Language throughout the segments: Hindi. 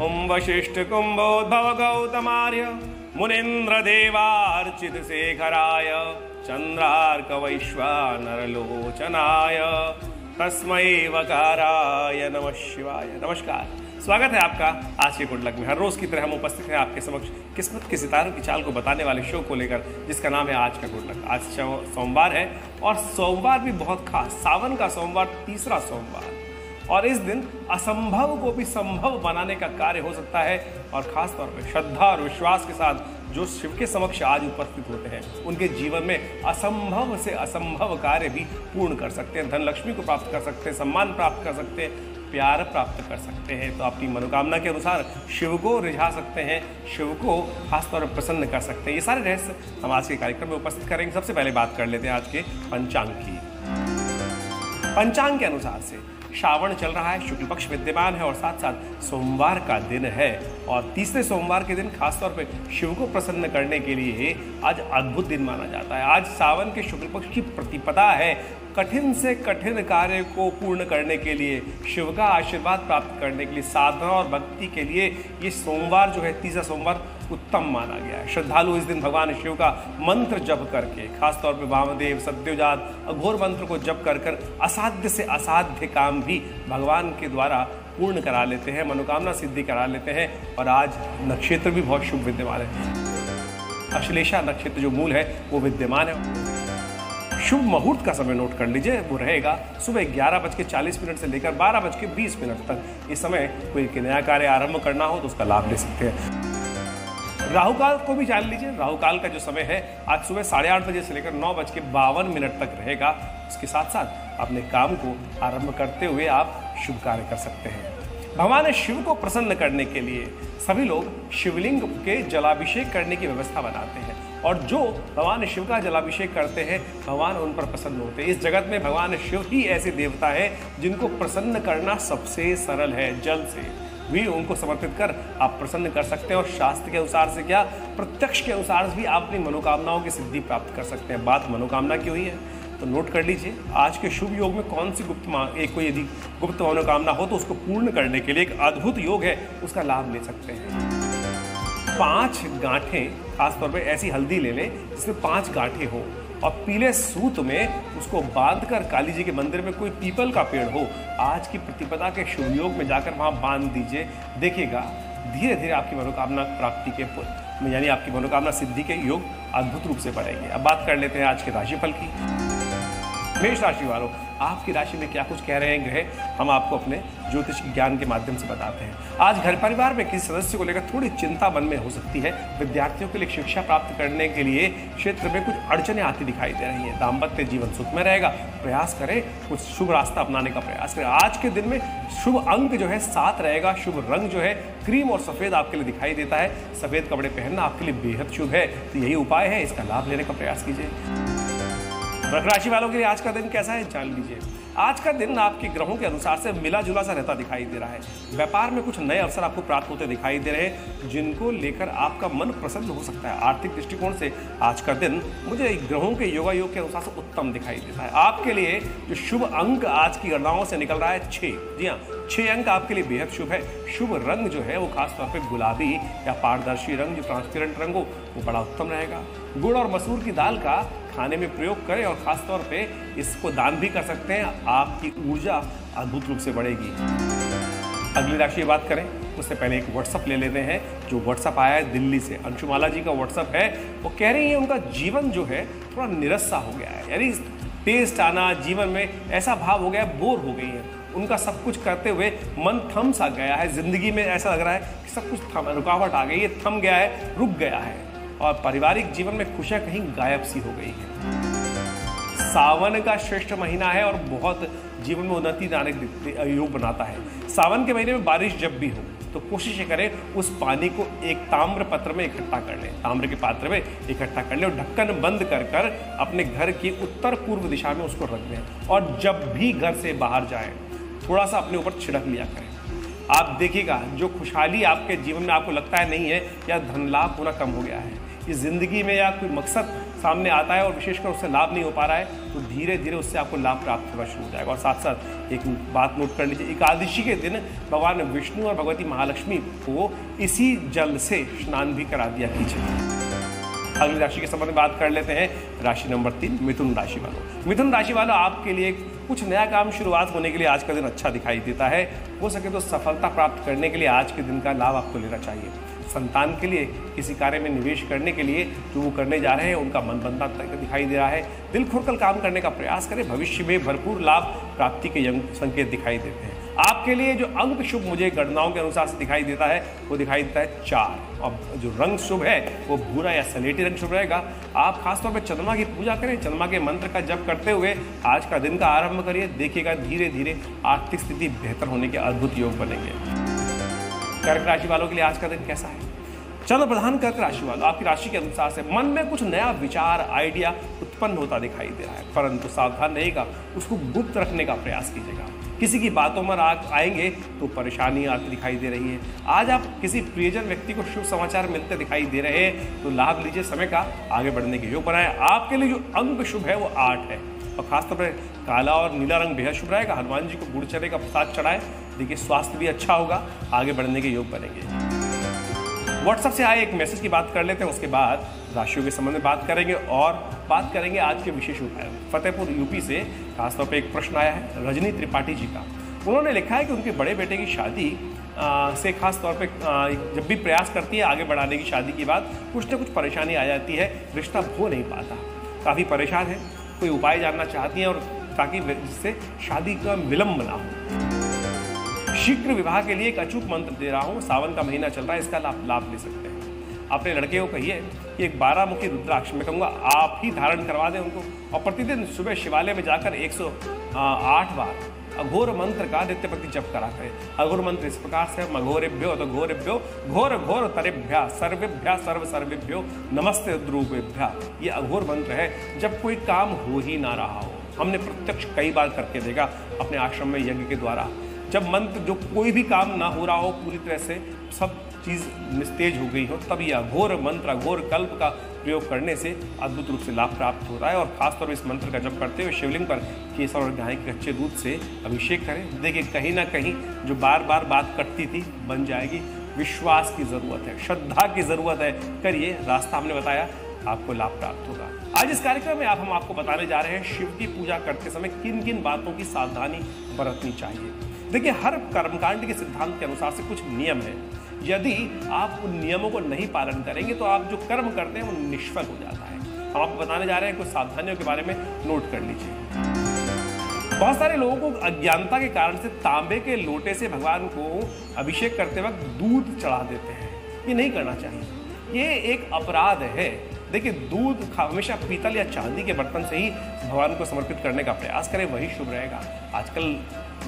ओम वशिष्ठ कुंभोद्भव गौतमार्य मुनीन्द्र देवार्चित शेखराय चंद्रार्क वैश्वानर लोचनाय तस्मै वकाराय नमः शिवाय। नमस्कार। स्वागत है आपका आज के गुड लक में। हर रोज की तरह हम उपस्थित हैं आपके समक्ष किस्मत के सितारों की चाल को बताने वाले शो को लेकर, जिसका नाम है आज का गुड लक। आज सोमवार है और सोमवार भी बहुत खास। सावन का सोमवार तीसरा सोमवार। और इस दिन असंभव को भी संभव बनाने का कार्य हो सकता है और खास तौर पर श्रद्धा और विश्वास के साथ जो शिव के समक्ष आज उपस्थित होते हैं, उनके जीवन में असंभव से असंभव कार्य भी पूर्ण कर सकते हैं, धनलक्ष्मी को प्राप्त कर सकते हैं, सम्मान प्राप्त कर सकते हैं, प्यार प्राप्त कर सकते हैं। तो अपनी मनोकामना के अनुसार शिव को रिझा सकते हैं, शिव को खासतौर पर प्रसन्न कर सकते हैं। ये सारे रहस्य हम आज के कार्यक्रम में उपस्थित करेंगे। सबसे पहले बात कर लेते हैं आज के पंचांग की। पंचांग के अनुसार से श्रावण चल रहा है, शुक्ल पक्ष विद्यमान है और साथ साथ सोमवार का दिन है। और तीसरे सोमवार के दिन खासतौर पर शिव को प्रसन्न करने के लिए आज अद्भुत दिन माना जाता है। आज सावन के शुक्ल पक्ष की प्रतिपदा है। कठिन से कठिन कार्य को पूर्ण करने के लिए, शिव का आशीर्वाद प्राप्त करने के लिए, साधना और भक्ति के लिए ये सोमवार जो है, तीसरा सोमवार उत्तम माना गया है। श्रद्धालु इस दिन भगवान शिव का मंत्र जप करके, खासतौर पर वामदेव, सत्यजात, अघोर मंत्र को जप कर कर असाध्य से असाध्य काम भी भगवान के द्वारा पूर्ण करा लेते हैं, मनोकामना सिद्धि करा लेते हैं और आज नक्षत्र भी बहुत शुभ विद्यमान है। अश्लेषा नक्षत्र जो मूल है, वो विद्यमान है। शुभ मुहूर्त का समय नोट कर लीजिए, वो रहेगा सुबह ग्यारह बज के चालीस मिनट से लेकर बारह बज के बीस मिनट तक। इस समय कोई नया कार्य आरंभ करना हो तो उसका लाभ ले सकते हैं। राहुकाल को भी जान लीजिए। राहुकाल का जो समय है, आज सुबह साढ़े आठ बजे से लेकर नौ बज के बावन मिनट तक रहेगा। उसके साथ साथ अपने काम को आरंभ करते हुए आप शुभ कार्य कर सकते हैं। भगवान शिव को प्रसन्न करने के लिए सभी लोग शिवलिंग के जलाभिषेक करने की व्यवस्था बनाते हैं। और जो भगवान शिव का जलाभिषेक करते हैं, भगवान उन पर प्रसन्न होते हैं। इस जगत में भगवान शिव ही ऐसे देवता है जिनको प्रसन्न करना सबसे सरल है, जल से। भी उनको समर्पित कर आप प्रसन्न कर सकते हैं और शास्त्र के अनुसार से क्या? प्रत्यक्ष के अनुसार भी आप अपनी मनोकामनाओं की सिद्धि प्राप्त कर सकते हैं। बात मनोकामना की हुई है तो नोट कर लीजिए, आज के शुभ योग में कौन सी गुप्त एक कोई यदि गुप्त मनोकामना हो तो उसको पूर्ण करने के लिए एक अद्भुत योग है, उसका लाभ ले सकते हैं। पाँच गांठें, खासतौर पर ऐसी हल्दी ले लें जिसमें पाँच गांठें हो। और पीले सूत में उसको बांधकर काली जी के मंदिर में कोई पीपल का पेड़ हो, आज की प्रतिपदा के शुभ योग में जाकर वहाँ बाँध दीजिए। देखिएगा धीरे धीरे आपकी मनोकामना प्राप्ति के यानी आपकी मनोकामना सिद्धि के योग अद्भुत रूप से बढ़ेंगे। अब बात कर लेते हैं आज के राशिफल की। मेष राशि वालों, आपकी राशि में क्या कुछ कह रहे हैं ग्रह? हम आपको अपने ज्योतिष ज्ञान के माध्यम से बताते हैं। आज घर परिवार में किसी सदस्य को लेकर थोड़ी चिंता मन में हो सकती है। विद्यार्थियों के लिए शिक्षा प्राप्त करने के लिए क्षेत्र में कुछ अड़चने आती दिखाई दे रही हैं। दाम्पत्य जीवन सुख में रहेगा। प्रयास करें कुछ शुभ रास्ता अपनाने का प्रयास करें। आज के दिन में शुभ अंक जो है सात रहेगा। शुभ रंग जो है क्रीम और सफ़ेद आपके लिए दिखाई देता है। सफ़ेद कपड़े पहनना आपके लिए बेहद शुभ है। तो यही उपाय है। इसका लाभ लेने का प्रयास कीजिए। वृक राशि वालों के लिए आज का दिन कैसा है? जान लीजिए। आज का दिन आपके ग्रहों के अनुसार से मिला जुला सा रहता दिखाई दे रहा है। व्यापार में कुछ नए अवसर आपको प्राप्त होते दिखाई दे रहे हैं, जिनको लेकर आपका मन प्रसन्न हो सकता है। आर्थिक दृष्टिकोण से आज का दिन मुझे ग्रहों के योगा योग के अनुसार से उत्तम दिखाई देता है। आपके लिए जो शुभ अंक आज की गणनाओं से निकल रहा है छः जी हाँ छः अंक आपके लिए बेहद शुभ है। शुभ रंग जो है वो खासतौर पर गुलाबी या पारदर्शी रंग, जो ट्रांसपेरेंट रंग हो, वो बड़ा उत्तम रहेगा। गुड़ और मसूर की दाल का खाने में प्रयोग करें और ख़ास तौर पे इसको दान भी कर सकते हैं। आपकी ऊर्जा अद्भुत रूप से बढ़ेगी। अगली राशि बात करें, उससे पहले एक व्हाट्सअप ले लेते हैं। जो व्हाट्सअप आया है दिल्ली से, अंशुमाला जी का व्हाट्सअप है। वो कह रही है, उनका जीवन जो है, थोड़ा निरस्सा हो गया है। यानी टेस्ट आना, जीवन में ऐसा भाव हो गया बोर हो गई है। उनका सब कुछ करते हुए मन थम सा गया है। ज़िंदगी में ऐसा लग रहा है कि सब कुछ थम, रुकावट आ गई है, थम गया है, रुक गया है। और पारिवारिक जीवन में खुशियाँ कहीं गायब सी हो गई है। सावन का श्रेष्ठ महीना है और बहुत जीवन में उन्नति लाने योग बनाता है। सावन के महीने में बारिश जब भी हो तो कोशिश करें उस पानी को एक ताम्र पत्र में इकट्ठा कर लें। ताम्र के पात्र में इकट्ठा कर लें और ढक्कन बंद कर कर अपने घर की उत्तर पूर्व दिशा में उसको रख दें। और जब भी घर से बाहर जाएँ, थोड़ा सा अपने ऊपर छिड़क लिया करें। आप देखिएगा, जो खुशहाली आपके जीवन में आपको लगता है नहीं है, या धन लाभ होना कम हो गया है। इस ज़िंदगी में या कोई मकसद सामने आता है और विशेषकर उससे लाभ नहीं हो पा रहा है तो धीरे धीरे उससे आपको लाभ प्राप्त होना शुरू हो जाएगा। और साथ साथ एक बात नोट कर लीजिए, एकादशी के दिन भगवान विष्णु और भगवती महालक्ष्मी को इसी जल से स्नान भी करा दिया कीजिए। अगली राशि के संबंध में बात कर लेते हैं। राशि नंबर तीन, मिथुन राशि वालों। मिथुन राशि वालों, आपके लिए कुछ नया काम शुरुआत होने के लिए आज का दिन अच्छा दिखाई देता है। हो सके तो सफलता प्राप्त करने के लिए आज के दिन का लाभ आपको लेना चाहिए। संतान के लिए, किसी कार्य में निवेश करने के लिए जो वो करने जा रहे हैं, उनका मन बनता दिखाई दे रहा है। दिल खोलकर काम करने का प्रयास करें, भविष्य में भरपूर लाभ प्राप्ति के संकेत दिखाई देते हैं। आपके लिए जो अंक शुभ मुझे गणनाओं के अनुसार से दिखाई देता है, वो दिखाई देता है चार। और जो रंग शुभ है, वो भूरा या सलेटी रंग शुभ रहेगा। आप खासतौर पर चंद्रमा की पूजा करें। चंद्रमा के मंत्र का जप करते हुए आज का दिन का आरंभ करिए। देखिएगा धीरे धीरे आर्थिक स्थिति बेहतर होने के अद्भुत योग बनेंगे। कर्क राशि वालों के लिए आज का दिन कैसा है? चंद्र प्रधान कर्क राशि वालों, आपकी राशि के अनुसार से मन में कुछ नया विचार, आइडिया उत्पन्न होता दिखाई दे रहा है, परंतु सावधान रहेगा, उसको गुप्त रखने का प्रयास कीजिएगा। किसी की बातों में आ आएँगे तो परेशानी आती दिखाई दे रही है। आज आप किसी प्रियजन व्यक्ति को शुभ समाचार मिलते दिखाई दे रहे हैं तो लाभ लीजिए, समय का आगे बढ़ने के योग बनाए आपके लिए जो अंक शुभ है, वो आठ है। और खासतौर पर काला और नीला रंग बेहद शुभ रहेगा। हनुमान जी को गुड़ चने का प्रसाद चढ़ाए। देखिए, स्वास्थ्य भी अच्छा होगा, आगे बढ़ने के योग बनेंगे। व्हाट्सएप से आए एक मैसेज की बात कर लेते हैं उसके बाद राशियों के संबंध में बात करेंगे और बात करेंगे आज के विशेष उपाय। फतेहपुर यूपी से खासतौर पर एक प्रश्न आया है रजनी त्रिपाठी जी का। उन्होंने लिखा है कि उनके बड़े बेटे की शादी आ, से खास तौर पे आ, जब भी प्रयास करती है आगे बढ़ाने की शादी की बात कुछ ना कुछ परेशानी आ जाती है रिश्ता हो नहीं पाता। काफ़ी परेशान है कोई उपाय जानना चाहती हैं और ताकि जिससे शादी का विलम्ब ना हो। शीघ्र विवाह के लिए एक अचूक मंत्र दे रहा हूँ। सावन का महीना चल रहा है, इसका लाभ लाभ ले सकते हैं। अपने लड़के को कहिए कि एक बारह मुखी रुद्राक्ष, मैं कहूँगा, आप ही धारण करवा दें उनको। और प्रतिदिन सुबह शिवालय में जाकर 108 बार अघोर मंत्र का नित्य जप करा करें अघोर मंत्र इस प्रकार से, मघोरेभ्यो तो घोरेभ्यो, घोर घोर तरेभ्या, सर्वेभ्या, सर्व सर्वेभ्यो, नमस्ते द्रुवेभ्या ये अघोर मंत्र है, जब कोई काम हो ही ना रहा हो। हमने प्रत्यक्ष कई बार करके देखा, अपने आश्रम में यज्ञ के द्वारा। जब मंत्र, जो कोई भी काम ना हो रहा हो पूरी तरह से, सब चीज़ निस्तेज हो गई हो, तब यह अघोर मंत्र, अघोर कल्प का प्रयोग करने से अद्भुत रूप से लाभ प्राप्त हो रहा है। और खासतौर पर इस मंत्र का जप करते हुए शिवलिंग पर केसर और गाय के कच्चे दूध से अभिषेक करें। देखिए, कहीं ना कहीं जो बार बार बात कटती थी, बन जाएगी। विश्वास की ज़रूरत है, श्रद्धा की ज़रूरत है। करिए, रास्ता हमने बताया, आपको लाभ प्राप्त होगा। आज इस कार्यक्रम में आप, हम आपको बताने जा रहे हैं, शिव की पूजा करते समय किन किन बातों की सावधानी बरतनी चाहिए। देखिए, हर कर्मकांड के सिद्धांत के अनुसार से कुछ नियम है। यदि आप उन नियमों को नहीं पालन करेंगे तो आप जो कर्म करते हैं, वो निष्फल हो जाता है। हम आपको बताने जा रहे हैं, कुछ सावधानियों के बारे में नोट कर लीजिए। बहुत सारे लोगों को अज्ञानता के कारण से तांबे के लोटे से भगवान को अभिषेक करते वक्त दूध चढ़ा देते हैं। ये नहीं करना चाहिए। ये एक अपराध है। देखिए, दूध हमेशा पीतल या चांदी के बर्तन से ही भगवान को समर्पित करने का प्रयास करें, वही शुभ रहेगा। आजकल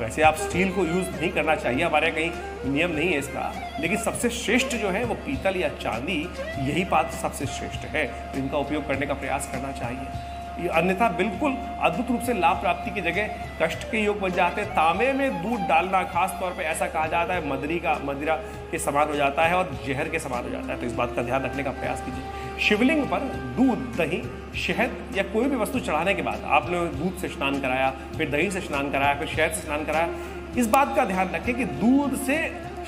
वैसे आप स्टील को यूज़ नहीं करना चाहिए, हमारे कहीं नियम नहीं है इसका। लेकिन सबसे श्रेष्ठ जो है वो पीतल या चांदी, यही पात्र सबसे श्रेष्ठ है। तो इनका उपयोग करने का प्रयास करना चाहिए। अन्यथा बिल्कुल अद्भुत रूप से लाभ प्राप्ति की जगह कष्ट के योग बन जाते हैं। तांबे में दूध डालना खास तौर पे ऐसा कहा जाता है, मदरी का, मदिरा के समान हो जाता है और जहर के समान हो जाता है। तो इस बात का ध्यान रखने का प्रयास कीजिए। शिवलिंग पर दूध, दही, शहद या कोई भी वस्तु चढ़ाने के बाद आपने दूध से स्नान कराया, फिर दही से स्नान कराया, फिर शहद से स्नान कराया, इस बात का ध्यान रखें कि दूध से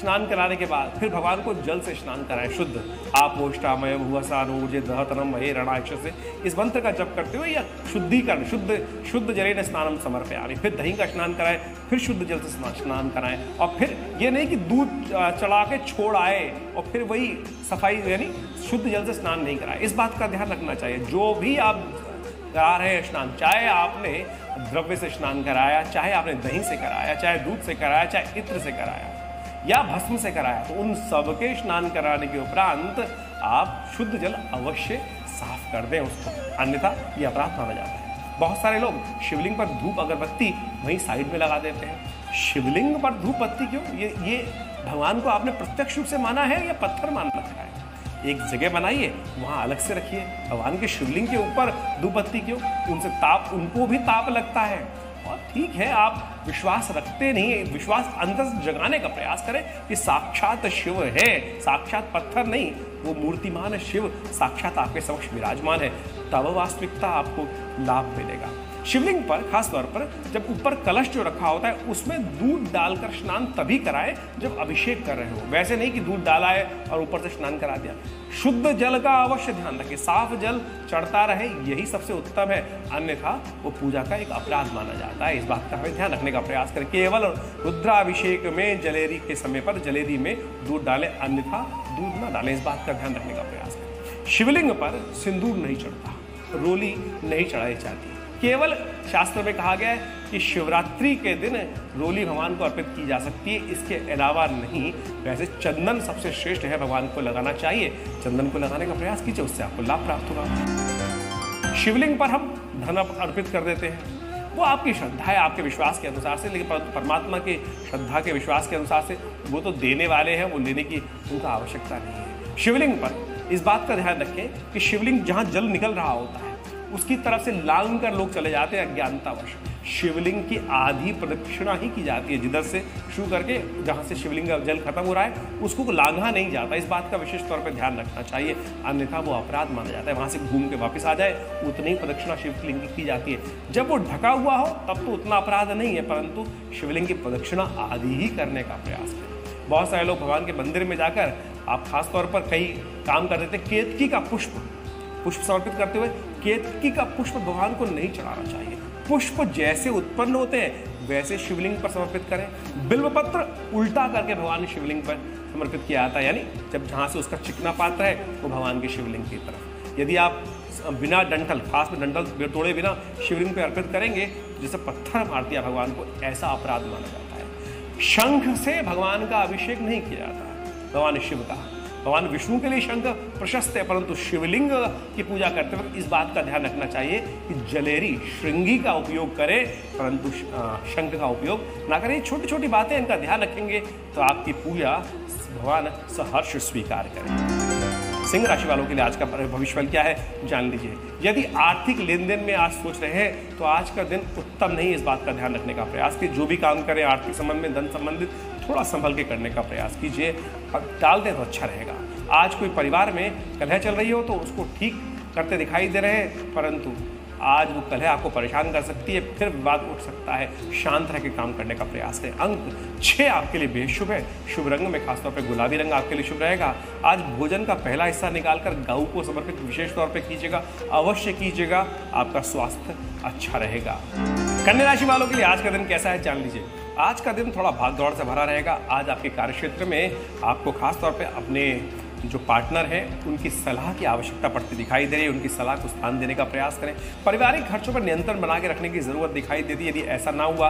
स्नान कराने के बाद फिर भगवान को जल से स्नान कराएँ, शुद्ध। आप ओष्टामय भुवसानुजे दहतनम हे रणाक्ष से इस मंत्र का जप करते हुए या शुद्धिकरण, शुद्ध शुद्ध जले ने स्नानम समर्पयामी। फिर दही का स्नान कराएँ, फिर शुद्ध जल से स्नान कराएँ। और फिर ये नहीं कि दूध चढ़ा के छोड़ आए और फिर वही सफ़ाई, यानी शुद्ध जल से स्नान नहीं कराए। इस बात का ध्यान रखना चाहिए। जो भी आप करा रहे हैं स्नान, चाहे आपने द्रव्य से स्नान कराया, चाहे आपने दही से कराया, चाहे दूध से कराया, चाहे इत्र से कराया या भस्म से कराया। तो उन सबके स्नान कराने के उपरांत आप शुद्ध जल अवश्य साफ़ कर दें उसको। अन्यथा ये अपराध माना जाता है। बहुत सारे लोग शिवलिंग पर धूप अगरबत्ती वहीं साइड में लगा देते हैं। शिवलिंग पर धूप बत्ती क्यों? ये ये भगवान को आपने प्रत्यक्ष रूप से माना है या पत्थर मान रखा है? एक जगह बनाइए, वहाँ अलग से रखिए। भगवान के शिवलिंग के ऊपर धूप बत्ती क्यों? उनसे ताप, उनको भी ताप लगता है। और ठीक है, आप विश्वास रखते नहीं, विश्वास अंदर जगाने का प्रयास करें कि साक्षात शिव है, साक्षात पत्थर नहीं, वो मूर्तिमान शिव साक्षात आपके समक्ष विराजमान है। तब वास्तविकता आपको लाभ मिलेगा। शिवलिंग पर, खास तौर पर, जब ऊपर कलश जो रखा होता है, उसमें दूध डालकर स्नान तभी कराएँ जब अभिषेक कर रहे हो। वैसे नहीं कि दूध डाला है और ऊपर से स्नान करा दिया। शुद्ध जल का अवश्य ध्यान रखें। साफ़ जल चढ़ता रहे, यही सबसे उत्तम है। अन्यथा, वो पूजा का एक अपराध माना जाता है। इस बात का हमें ध्यान रखने का प्रयास करें। केवल रुद्राभिषेक में, जलेरी के समय पर जलेरी में दूध डालें, अन्यथा दूध ना डालें। इस बात का ध्यान रखने का प्रयास करें। शिवलिंग पर सिंदूर नहीं चढ़ता, रोली नहीं चढ़ाई जाती। केवल शास्त्र में कहा गया है कि शिवरात्रि के दिन रोली भगवान को अर्पित की जा सकती है, इसके अलावा नहीं। वैसे चंदन सबसे श्रेष्ठ है भगवान को लगाना चाहिए। चंदन को लगाने का प्रयास कीजिए, उससे आपको लाभ प्राप्त होगा। शिवलिंग पर हम धन अर्पित कर देते हैं। वो आपकी श्रद्धा है, आपके विश्वास के अनुसार से, लेकिन परमात्मा की श्रद्धा के विश्वास के अनुसार से वो तो देने वाले हैं, वो लेने की उनका आवश्यकता नहीं है। शिवलिंग पर इस बात का ध्यान रखें कि शिवलिंग जहाँ जल निकल रहा होता है उसकी तरफ़ से लांग कर लोग चले जाते हैं अज्ञानतावश। शिवलिंग की आधी प्रदक्षिणा ही की जाती है जिधर से शुरू करके जहाँ से शिवलिंग का जल खत्म हो रहा है, उसको लांघा नहीं जाता। इस बात का विशेष तौर पर ध्यान रखना चाहिए। अन्यथा वो अपराध माना जाता है। वहाँ से घूम के वापस आ जाए, उतनी प्रदक्षिणा शिवलिंग की की जाती है। जब वो ढका हुआ हो, तब तो उतना अपराध नहीं है, परंतु शिवलिंग की प्रदक्षिणा आदि ही करने का प्रयास करें बहुत सारे लोग भगवान के मंदिर में जाकर, आप खासतौर पर कई काम कर देते, केतकी का पुष्प पुष्प समर्पित करते हुए केतकी का पुष्प भगवान को नहीं चढ़ाना चाहिए। पुष्प जैसे उत्पन्न होते हैं, वैसे शिवलिंग पर समर्पित करें। बिल्वपत्र उल्टा करके भगवान ने शिवलिंग पर समर्पित किया जाता है यानी जब जहाँ से उसका चिकना पात्र है, वो भगवान के शिवलिंग की तरफ़। यदि आप बिना डंठल, खास में डंठल तोड़े बिना शिवलिंग पर अर्पित करेंगे, जैसे पत्थर मार दिया भगवान को, ऐसा अपराध माना जाता है। शंख से भगवान का अभिषेक नहीं किया जाता। भगवान शिव का भगवान विष्णु के लिए शंख प्रशस्त है, परंतु शिवलिंग की पूजा करते वक्त इस बात का ध्यान रखना चाहिए कि जलेरी श्रृंगी का उपयोग करें, परंतु शंख का उपयोग ना करें। छोटी छोटी बातें इनका ध्यान रखेंगे तो आपकी पूजा भगवान सहर्ष स्वीकार करें। सिंह राशि वालों के लिए आज का भविष्य क्या है, जान लीजिए। यदि आर्थिक लेन देन में आज सोच रहे हैं तो आज का दिन उत्तम नहीं इस बात का ध्यान रखने का प्रयास। की जो भी काम करें, आर्थिक संबंध में, धन संबंधित थोड़ा संभल के करने का प्रयास कीजिए। टाल दें तो अच्छा रहेगा। आज कोई परिवार में कलह चल रही हो तो उसको ठीक करते दिखाई दे रहे हैं, परंतु आज वो कलह आपको परेशान कर सकती है, फिर विवाद उठ सकता है। शांत रह के काम करने का प्रयास करें। अंक छः आपके लिए बेहद शुभ है। शुभ रंग में खासतौर पर गुलाबी रंग आपके लिए शुभ रहेगा। आज भोजन का पहला हिस्सा निकालकर गऊ को समर्पित विशेष तौर पर कीजिएगा। अवश्य कीजिएगा। आपका स्वास्थ्य अच्छा रहेगा। कन्या राशि वालों के लिए आज का दिन कैसा है, जान लीजिए। आज का दिन थोड़ा भाग दौड़ से भरा रहेगा। आज आपके कार्यक्षेत्र में आपको खास तौर पे अपने जो पार्टनर हैं, उनकी सलाह की आवश्यकता पड़ती दिखाई दे रही है। उनकी सलाह को स्थान देने का प्रयास करें। पारिवारिक खर्चों पर नियंत्रण बना के रखने की ज़रूरत दिखाई देती है। यदि ऐसा ना हुआ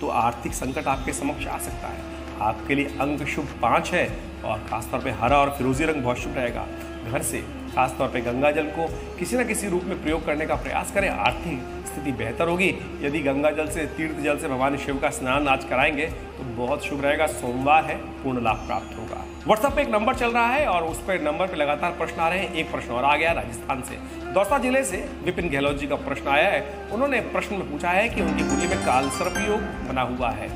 तो आर्थिक संकट आपके समक्ष आ सकता है। आपके लिए अंक शुभ पाँच है और खासतौर पर हरा और फिरोजी रंग बहुत शुभ रहेगा। घर से खासतौर पर गंगा जल को किसी न किसी रूप में प्रयोग करने का प्रयास करें। आर्थिक स्थिति बेहतर होगी। यदि गंगा जल से, तीर्थ जल से भगवान शिव का स्नान आज कराएँगे तो बहुत शुभ रहेगा, सोमवार है, पूर्ण लाभ प्राप्त होगा। व्हाट्सएप पे एक नंबर चल रहा है और उस पर नंबर पे लगातार प्रश्न आ रहे हैं। एक प्रश्न और आ गया राजस्थान से। दौसा ज़िले से विपिन गहलोत जी का प्रश्न आया है। उन्होंने प्रश्न में पूछा है कि उनकी कुंडली में काल योग बना हुआ है।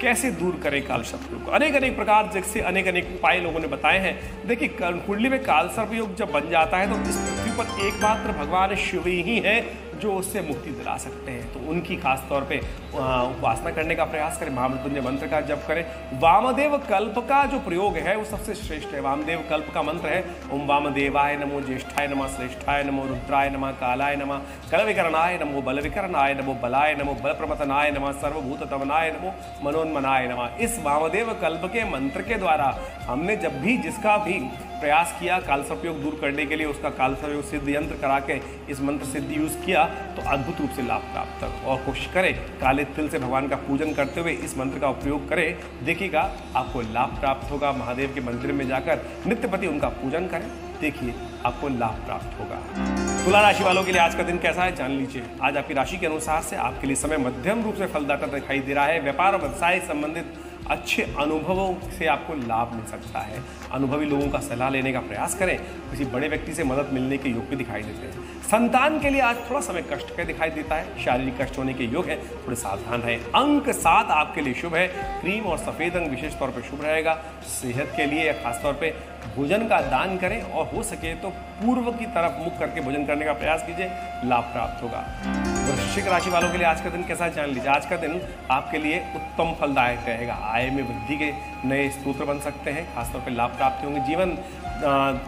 कैसे दूर करें काल सर्प योग अनेक अनेक प्रकार जैसे अनेक अनेक उपाय लोगों ने बताए हैं। देखिए कुंडली में काल सर्प योग जब बन जाता है तो इस पृथ्वी पर एकमात्र भगवान शिव ही है। जो उससे मुक्ति दिला सकते हैं। तो उनकी खास तौर पे उपासना करने का प्रयास करें, महामृत्युंजय मंत्र का जप करें। वामदेव कल्प का जो प्रयोग है, वो सबसे श्रेष्ठ है। वामदेव कल्प का मंत्र है, ओम वामदेवाय नमो ज्येष्ठाय नमः श्रेष्ठाय नमो रुद्राय नमः कालाय नमः कलविकरणाय नमो बलविकरणाय नमो बलाय नमो बल प्रमथनाय नमः सर्वभूत तवनाय नमो मनोन्मनाय नमः। इस वामदेव कल्प के मंत्र के द्वारा हमने जब भी जिसका भी प्रयास किया, काल सपयोग दूर करने के लिए उसका काल सपयोग सिद्ध यंत्र करा के इस मंत्र सिद्धि यूज़ किया तो अद्भुत रूप से लाभ प्राप्त कर और कोशिश करें, काले तिल से भगवान का पूजन करते हुए इस मंत्र का उपयोग करें। देखिएगा, आपको लाभ प्राप्त होगा। महादेव के मंदिर में जाकर नित्यपति उनका पूजन करें। देखिए आपको लाभ प्राप्त होगा। तुला राशि वालों के लिए आज का दिन कैसा है, जान लीजिए। आज आपकी राशि के अनुसार से आपके लिए समय मध्यम रूप से फलदाता दिखाई दे रहा है। व्यापार और व्यवसाय संबंधित अच्छे अनुभवों से आपको लाभ मिल सकता है। अनुभवी लोगों का सलाह लेने का प्रयास करें, किसी बड़े व्यक्ति से मदद मिलने के योग भी दिखाई देते हैं। संतान के लिए आज थोड़ा समय कष्ट का दिखाई देता है। शारीरिक कष्ट होने के योग है, थोड़े सावधान रहें। अंक सात आपके लिए शुभ है। क्रीम और सफ़ेद रंग विशेष तौर पर शुभ रहेगा। सेहत के लिए खासतौर पर भोजन का दान करें और हो सके तो पूर्व की तरफ़ मुख करके भोजन करने का प्रयास कीजिए, लाभ प्राप्त होगा। वृश्चिक राशि वालों के लिए आज का दिन कैसा जान लीजिए। आज का दिन आपके लिए उत्तम फलदायक रहेगा। आय में वृद्धि के नए स्त्रोत्र बन सकते हैं, खासतौर पर लाभ प्राप्त होंगे। जीवन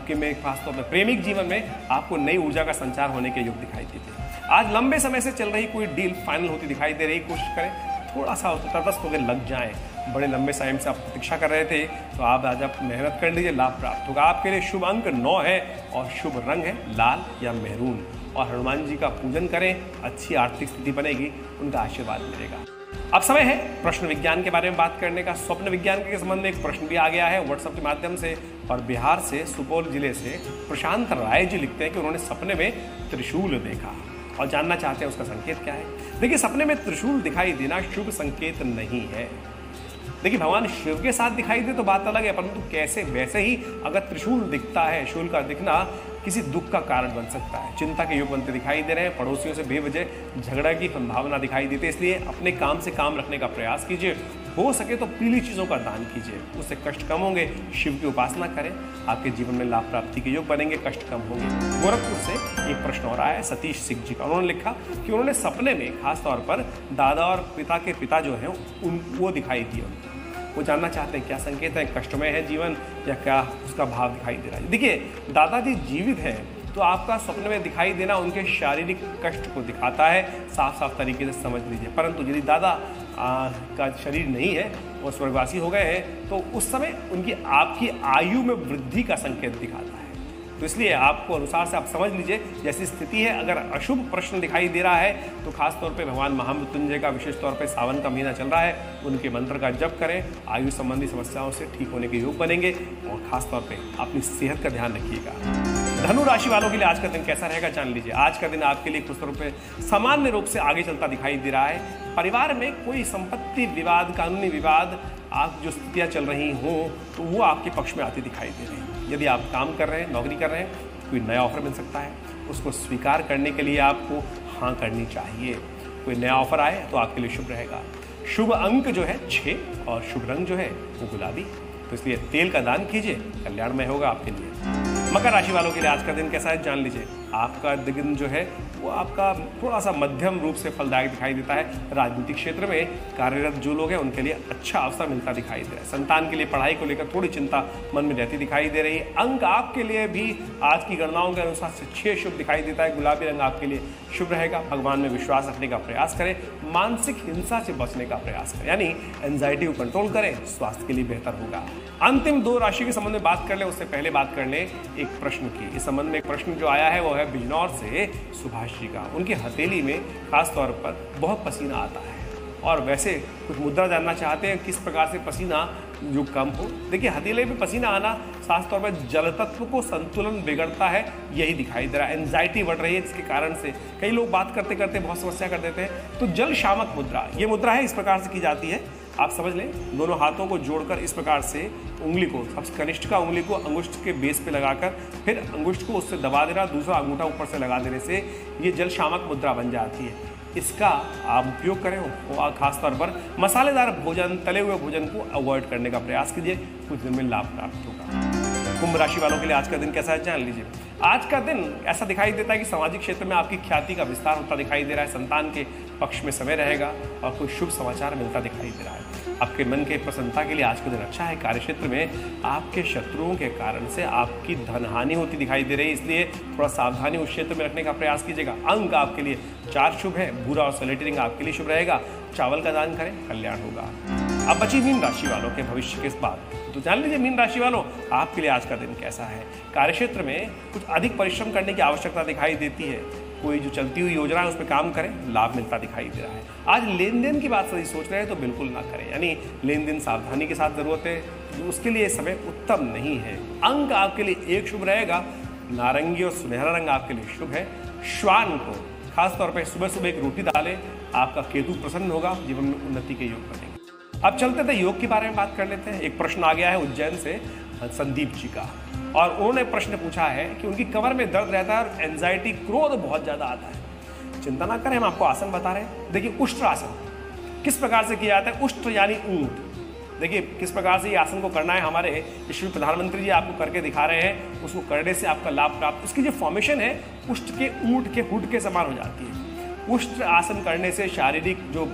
के में, खासतौर पर प्रेमिक जीवन में आपको नई ऊर्जा का संचार होने के योग दिखाई देते हैं। आज लंबे समय से चल रही कोई डील फाइनल होती दिखाई दे रही, कोशिश करें थोड़ा सा तटस्थ होकर लग जाए। बड़े लंबे समय से आप प्रतीक्षा कर रहे थे तो आप आज आप मेहनत कर लीजिए, लाभ प्राप्त होगा। आपके लिए शुभ अंक नौ है और शुभ रंग है लाल या मेहरून। और हनुमान जी का पूजन करें, अच्छी आर्थिक स्थिति बनेगी, उनका आशीर्वाद मिलेगा। अब समय है प्रश्न विज्ञान के बारे में बात करने का। स्वप्न विज्ञान के संबंध में एक प्रश्न भी आ गया है व्हाट्सएप के माध्यम से, और बिहार से, सुपौल ज़िले से प्रशांत राय जी लिखते हैं कि उन्होंने सपने में त्रिशूल देखा। और जानना चाहते हैं उसका संकेत क्या है? देखिए, सपने में त्रिशूल दिखाई देना शुभ संकेत नहीं है। देखिए भगवान शिव के साथ दिखाई दे तो बात अलग है, परंतु कैसे वैसे ही अगर त्रिशूल दिखता है, शूल का दिखना किसी दुख का कारण बन सकता है। चिंता के योग बनते दिखाई दे रहे हैं, पड़ोसियों से बेवजह झगड़ा की संभावना दिखाई देती है, इसलिए अपने काम से काम रखने का प्रयास कीजिए। हो सके तो पीली चीज़ों का दान कीजिए। उससे कष्ट कम होंगे, शिव की उपासना करें, आपके जीवन में लाभ प्राप्ति के योग बनेंगे, कष्ट कम होंगे। गोरखपुर से एक प्रश्न और आया सतीश सिंह जी का। उन्होंने लिखा कि उन्होंने सपने में खासतौर पर दादा और पिता के पिता जो हैं, उन, वो दिखाई दिए। वो जानना चाहते हैं, क्या संकेत है कष्टमय है जीवन या क्या उसका भाव दिखाई दे रहा है? देखिए, दादाजी जीवित हैं तो आपका स्वप्न में दिखाई देना उनके शारीरिक कष्ट को दिखाता है। साफ़ साफ़ तरीके से समझ लीजिए। परंतु यदि दादा आ, का शरीर नहीं है वो स्वर्गवासी हो गए हैं तो उस समय उनकी आपकी आयु में वृद्धि का संकेत दिखाता है। तो इसलिए आपको अनुसार से आप समझ लीजिए जैसी स्थिति है अगर अशुभ प्रश्न दिखाई दे रहा है तो खास तौर पे भगवान महामृत्युंजय का विशेष तौर पे सावन का महीना चल रहा है उनके मंत्र का जप करें आयु संबंधी समस्याओं से ठीक होने के योग बनेंगे और खासतौर पर अपनी सेहत का ध्यान रखिएगा। धनु राशि वालों के लिए आज का दिन कैसा रहेगा जान लीजिए। आज का दिन आपके लिए कुछ रूप में सामान्य रूप से आगे चलता दिखाई दे रहा है। परिवार में कोई संपत्ति विवाद, कानूनी विवाद, आप जो स्थितियाँ चल रही हों तो वो आपके पक्ष में आती दिखाई दे रही है। यदि आप काम कर रहे हैं, नौकरी कर रहे हैं, कोई नया ऑफ़र मिल सकता है। उसको स्वीकार करने के लिए आपको हाँ करनी चाहिए। कोई नया ऑफ़र आए तो आपके लिए शुभ रहेगा। शुभ अंक जो है छः और शुभ रंग जो है, वो गुलाबी। तो इसलिए तेल का दान कीजिए, कल्याणमय होगा आपके लिए। मकर राशि वालों के लिए आज का दिन कैसा है? जान लीजिए। आपका दिन जो है, वो आपका थोड़ा सा मध्यम रूप से फलदायक दिखाई देता है। राजनीतिक क्षेत्र में कार्यरत जो लोग हैं, उनके लिए अच्छा अवसर मिलता दिखाई दे रहा है। संतान के लिए, पढ़ाई को लेकर थोड़ी चिंता मन में रहती दिखाई दे रही है। अंक आपके लिए भी आज की गणनाओं के अनुसार से छह शुभ दिखाई देता है। गुलाबी रंग आपके लिए शुभ रहेगा। भगवान में विश्वास रखने का प्रयास करें। मानसिक हिंसा से बचने का प्रयास करें। यानी एंजाइटी को कंट्रोल करें। स्वास्थ्य के लिए बेहतर होगा। अंतिम दो राशि के संबंध में बात कर ले। उससे पहले बात कर ले एक प्रश्न की। इस संबंध में एक प्रश्न जो आया है, वो है, बिजनौर से सुभाष जी का। उनकी हथेली में खास तौर पर बहुत पसीना आता है। और वैसे कुछ मुद्रा जानना चाहते हैं, किस प्रकार से पसीना जो कम हो। देखिए, हथेली में पसीना आना खास तौर पर जल तत्व को संतुलन बिगड़ता है, यही दिखाई दे रहा है। एंजाइटी बढ़ रही है इसके कारण से कई लोग बात करते करते बहुत समस्या कर देते हैं। तो जल शामक मुद्रा, ये मुद्रा है, इस प्रकार से की जाती है। आप समझ लें, दोनों हाथों को जोड़कर इस प्रकार से उंगली को सबसे कनिष्ठ का उंगली को अंगुष्ठ के बेस पे लगाकर, फिर अंगुष्ठ को उससे दबा देना, दूसरा अंगूठा ऊपर से लगा देने से ये जल शामक मुद्रा बन जाती है। इसका आप उपयोग करें, और खासतौर पर मसालेदार भोजन, तले हुए भोजन को अवॉइड करने का प्रयास कीजिए। कुछ दिन में लाभ प्राप्त होगा। कुंभ राशि वालों के लिए आज का दिन कैसा है, जान लीजिए। आज का दिन ऐसा दिखाई देता है कि सामाजिक क्षेत्र में आपकी ख्याति का विस्तार होता दिखाई दे रहा है, संतान के पक्ष में समय रहेगा, और कोई शुभ समाचार मिलता दिखाई दे रहा है। आपके मन के प्रसन्नता के लिए आज का दिन अच्छा है। कार्य क्षेत्र में आपके शत्रुओं के कारण से आपकी धन हानि होती दिखाई दे रही है। इसलिए थोड़ा सावधानी उस क्षेत्र में रखने का प्रयास कीजिएगा। अंक आपके लिए चार शुभ है। बुरा और सलेटरिंग आपके लिए शुभ रहेगा। चावल का दान करें, कल्याण होगा। अब बची मीन राशि वालों के भविष्य के बाद तो जान लीजिए मीन राशि वालों, आपके लिए आज का दिन कैसा है? कार्यक्षेत्र में कुछ अधिक परिश्रम करने की आवश्यकता दिखाई देती है। कोई जो चलती हुई योजना है, उस पर काम करें, लाभ मिलता दिखाई दे रहा है। आज लेन देन की बात सही सोच रहे हैं तो बिल्कुल ना करें। यानी लेन देन सावधानी के साथ ज़रूरत है, उसके लिए समय उत्तम नहीं है। अंक आपके लिए एक शुभ रहेगा, नारंगी और सुनहरा रंग आपके लिए शुभ है। श्वान को, खासतौर पर सुबह सुबह एक रोटी डालें, आपका केतु प्रसन्न होगा, जीवन में उन्नति के योग बनेंगे। अब चलते थे योग के बारे में बात कर लेते हैं। एक प्रश्न आ गया है उज्जैन से, संदीप जी का। और उन्होंने प्रश्न पूछा है कि उनकी कमर में दर्द रहता है और एंजाइटी क्रोध बहुत ज़्यादा आता है। चिंता ना करें, हम आपको आसन बता रहे हैं। देखिए, उष्ट्र आसन। किस प्रकार से किया जाता है? उष्ट्र यानी ऊँट। देखिए, किस प्रकार से ये आसन को करना है हमारे विश्व प्रधानमंत्री जी आपको करके दिखा रहे हैं, उसको करने से आपका लाभ प्राप्त। इसकी जो फॉर्मेशन है उष्ट के, ऊँट के, हुड के समान हो जाती है। उष्ट आसन करने से शारीरिक जो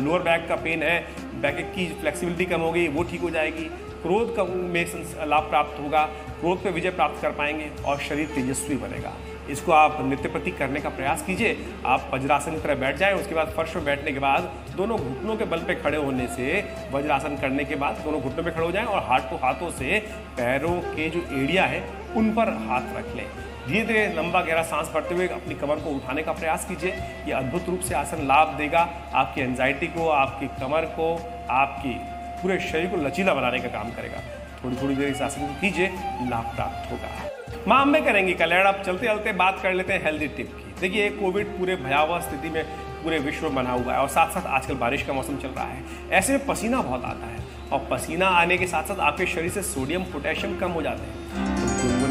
लोअर बैक का पेन है बैक की फ्लेक्सिबिलिटी कम होगी, वो ठीक हो जाएगी। क्रोध का में लाभ प्राप्त होगा, क्रोध पे विजय प्राप्त कर पाएँगे और शरीर तेजस्वी बनेगा। इसको आप नित्य प्रति करने का प्रयास कीजिए। आप वज्रासन की तरह बैठ जाएँ, उसके बाद फर्श में बैठने के बाद दोनों घुटनों के बल पे खड़े होने से, वज्रासन करने के बाद दोनों घुटनों पे खड़े हो जाएँ और हाथ को हाथों से पैरों के जो एरिया है, उन पर हाथ रख लें। धीरे धीरे लंबा गहरा सांस भरते हुए अपनी कमर को उठाने का प्रयास कीजिए। ये अद्भुत रूप से आसन लाभ देगा आपकी एंजाइटी को, आपकी कमर को, आपकी पूरे शरीर को लचीला बनाने का काम करेगा। थोड़ी थोड़ी देर इस आसन को कीजिए लाभ प्राप्त होगा। माँ अम्बे करेंगे कल्याण। अब चलते चलते बात कर लेते हैं हेल्दी टिप की। देखिए कोविड पूरे भयावह स्थिति में पूरे विश्व में बना हुआ है और साथ साथ आजकल बारिश का मौसम चल रहा है। ऐसे में पसीना बहुत आता है और पसीना आने के साथ साथ आपके शरीर से सोडियम पोटेशियम कम हो जाते हैं।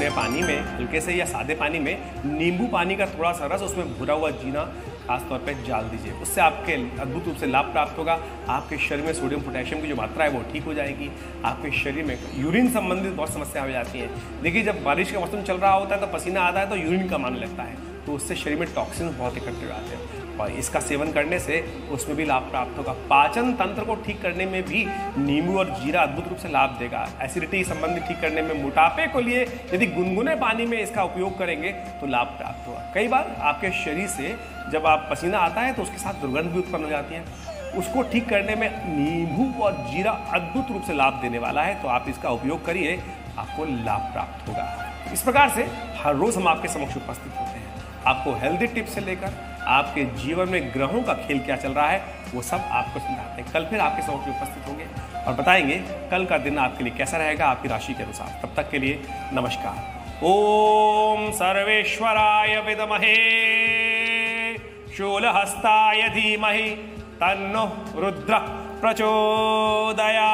गुनगुने पानी में, हल्के से या सादे पानी में, नींबू पानी का थोड़ा सा रस उसमें भुरा हुआ जीना खासतौर पर जाल दीजिए। उससे आपके अद्भुत रूप से लाभ प्राप्त होगा। आपके शरीर में सोडियम, पोटेशियम की जो मात्रा है वो ठीक हो जाएगी। आपके शरीर में यूरिन संबंधित बहुत समस्या हो जाती है। देखिए, जब बारिश का मौसम चल रहा होता है तो पसीना आता है तो यूरिन का मानने लगता है। तो उससे शरीर में टॉक्सिन बहुत इकट्ठे जाते हैं। और इसका सेवन करने से उसमें भी लाभ प्राप्त होगा। पाचन तंत्र को ठीक करने में भी नींबू और जीरा अद्भुत रूप से लाभ देगा। एसिडिटी संबंधी ठीक करने में मोटापे को लिए यदि गुनगुने पानी में इसका उपयोग करेंगे तो लाभ प्राप्त होगा। कई बार आपके शरीर से जब आप पसीना आता है तो उसके साथ दुर्गंध भी उत्पन्न हो जाती है। उसको ठीक करने में नींबू और जीरा अद्भुत रूप से लाभ देने वाला है तो आप इसका उपयोग करिए, आपको लाभ प्राप्त होगा। इस प्रकार से हर रोज हम आपके समक्ष उपस्थित होते हैं। आपको हेल्दी टिप्स से लेकर आपके जीवन में ग्रहों का खेल क्या चल रहा है, वो सब आपको समझाते हैं। कल फिर आपके समक्ष उपस्थित होंगे और बताएँगे कल का दिन आपके लिए कैसा रहेगा आपकी राशि के अनुसार। तब तक के लिए नमस्कार। ओम सर्वेश्वराय विदमहे, शूलहस्ताय धीमहि, तन्नो रुद्र प्रचोदया